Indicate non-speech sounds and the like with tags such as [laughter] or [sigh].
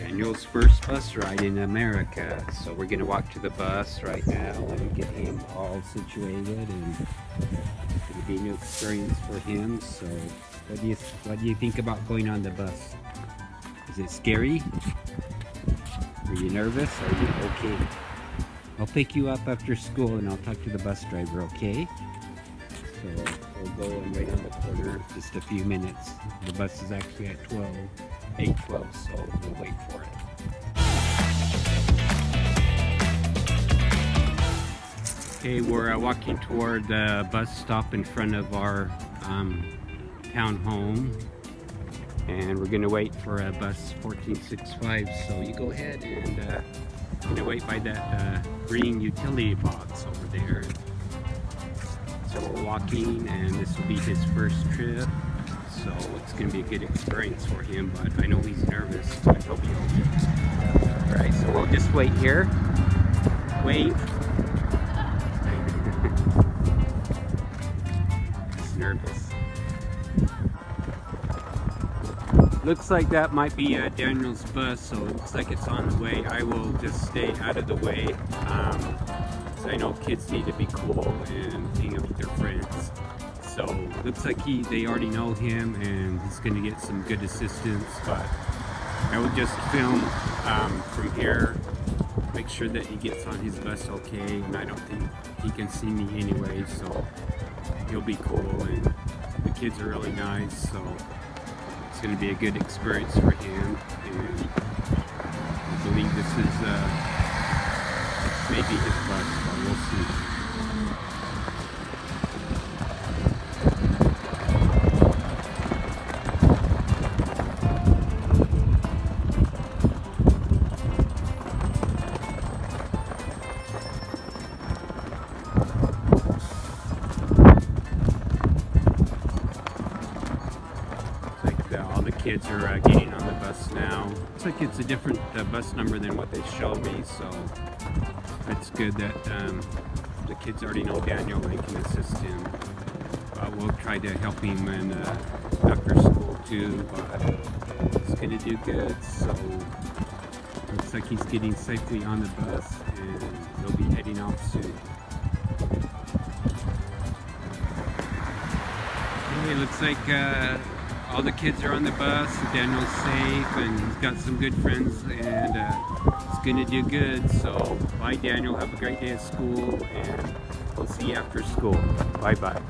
Daniel's first bus ride in America. So we're gonna walk to the bus right now and get him all situated and it'll be a new experience for him. So what do you what do you think about going on the bus? Is it scary? Are you nervous? Are you okay? I'll pick you up after school and I'll talk to the bus driver, okay? So we'll go and wait on the corner just a few minutes. The bus is actually at 12, 812, so we'll wait for it. Okay, we're uh, walking toward the bus stop in front of our um, town home. And we're gonna wait for a bus 1465. So you go ahead and uh, gonna wait by that uh, green utility box over there. So we're walking and this will be his first trip. So it's gonna be a good experience for him, but I know he's nervous, I hope he'll be. Alright, so we'll just wait here. Wait. [laughs] he's nervous. Looks like that might be uh, Daniel's bus, so it looks like it's on the way. I will just stay out of the way. Um, so I know kids need to be cool and hang out with their friends. So looks like he they already know him and he's going to get some good assistance. But I will just film um, from here, make sure that he gets on his bus okay. And I don't think he can see me anyway, so he'll be cool. And the kids are really nice, so it's going to be a good experience for him. And I believe this is uh, maybe his bus, but the, all the kids are uh, getting on the bus now. Looks like it's a different uh, bus number than what they showed me, so it's good that um, the kids already know Daniel and can assist him. Uh, we'll try to help him in uh, after school too, but he's gonna do good. So looks like he's getting safely on the bus, and they'll be heading off soon. Anyway, looks like uh, all the kids are on the bus. Daniel's safe, and he's got some good friends, and uh, he's gonna do good. So, bye, Daniel. Have a great day at school, and we'll see you after school. Bye, bye.